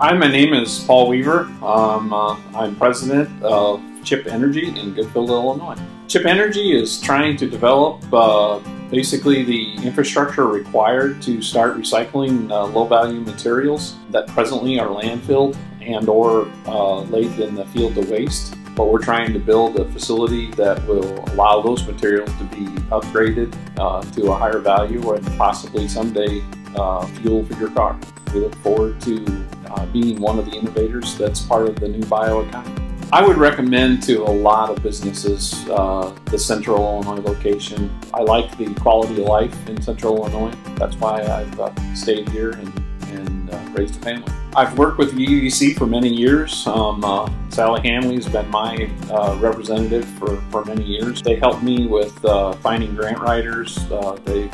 Hi, my name is Paul Weaver. Um, uh, I'm president of Chip Energy in Goodfield, Illinois. Chip Energy is trying to develop uh, basically the infrastructure required to start recycling uh, low-value materials that presently are landfilled and or uh, laid in the field to waste. But we're trying to build a facility that will allow those materials to be upgraded uh, to a higher value and possibly someday uh, fuel for your car. We look forward to uh, being one of the innovators that's part of the new bioeconomy. I would recommend to a lot of businesses uh, the Central Illinois location. I like the quality of life in Central Illinois. That's why I've uh, stayed here and, and uh, raised a family. I've worked with the for many years. Um, uh, Sally Hanley has been my uh, representative for, for many years. They helped me with uh, finding grant writers. they've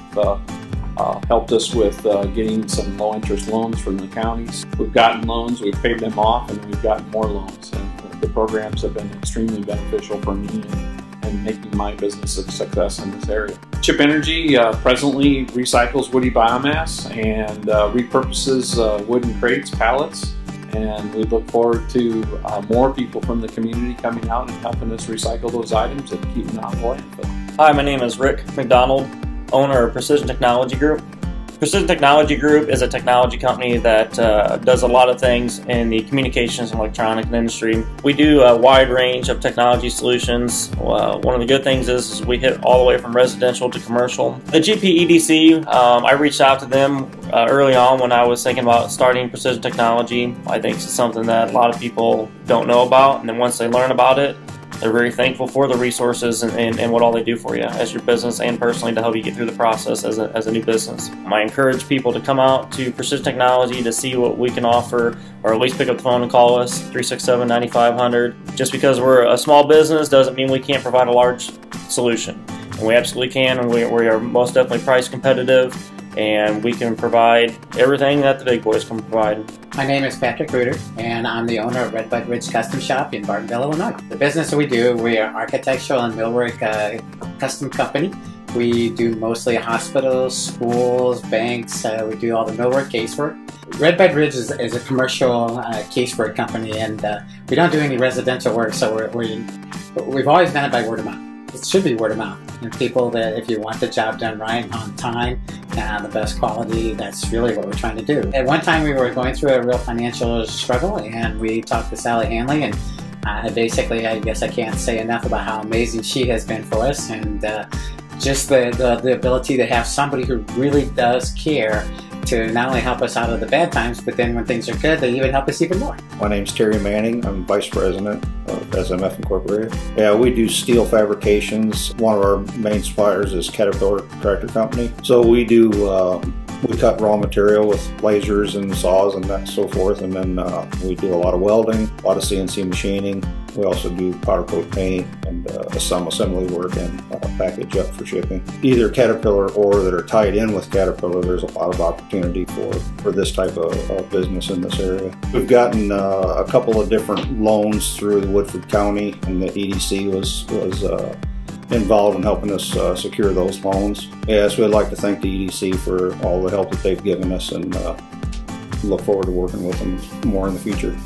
uh, helped us with uh, getting some low interest loans from the counties. We've gotten loans, we've paid them off, and we've gotten more loans. And the programs have been extremely beneficial for me and, and making my business a success in this area. Chip Energy uh, presently recycles woody biomass and uh, repurposes uh, wooden crates, pallets, and we look forward to uh, more people from the community coming out and helping us recycle those items and keeping them out of landfill. Hi, my name is Rick McDonald owner of Precision Technology Group. Precision Technology Group is a technology company that uh, does a lot of things in the communications and electronic industry. We do a wide range of technology solutions. Uh, one of the good things is, is, we hit all the way from residential to commercial. The GPEDC, um, I reached out to them uh, early on when I was thinking about starting Precision Technology. I think it's something that a lot of people don't know about, and then once they learn about it, they're very thankful for the resources and, and, and, what all they do for you as your business and personally to help you get through the process as a, as a new business. I encourage people to come out to Precision Technology to see what we can offer or at least pick up the phone and call us 367 9500. Just because we're a small business doesn't mean we can't provide a large solution. And we absolutely can, and we, we are most definitely price competitive and we can provide everything that the big boys can provide. My name is Patrick Reuter, and I'm the owner of Redbud Ridge Custom Shop in Bartonville, Illinois. The business that we do, we are architectural and millwork uh, custom company. We do mostly hospitals, schools, banks. Uh, we do all the millwork casework. Redbud Ridge is, is a commercial uh, casework company, and uh, we don't do any residential work, so we're, we, we've always done it by word of mouth it should be word of mouth. And people that if you want the job done right on time and the best quality, that's really what we're trying to do. At one time, we were going through a real financial struggle, and we talked to Sally Hanley, and uh, basically, I guess I can't say enough about how amazing she has been for us, and uh, just the, the, the ability to have somebody who really does care to not only help us out of the bad times, but then when things are good, they even help us even more. My name's Terry Manning. I'm Vice President of SMF Incorporated. Yeah, we do steel fabrications. One of our main suppliers is Caterpillar Tractor Company. So we do um, we cut raw material with lasers and saws and that so forth, and then uh, we do a lot of welding, a lot of CNC machining. We also do powder coat paint and uh, some assembly work and uh, package up for shipping. Either Caterpillar or that are tied in with Caterpillar, there's a lot of opportunity for, for this type of, of business in this area. We've gotten uh, a couple of different loans through the Woodford County, and the EDC was was uh, involved in helping us uh, secure those loans. Yes, we'd like to thank the EDC for all the help that they've given us and uh, look forward to working with them more in the future.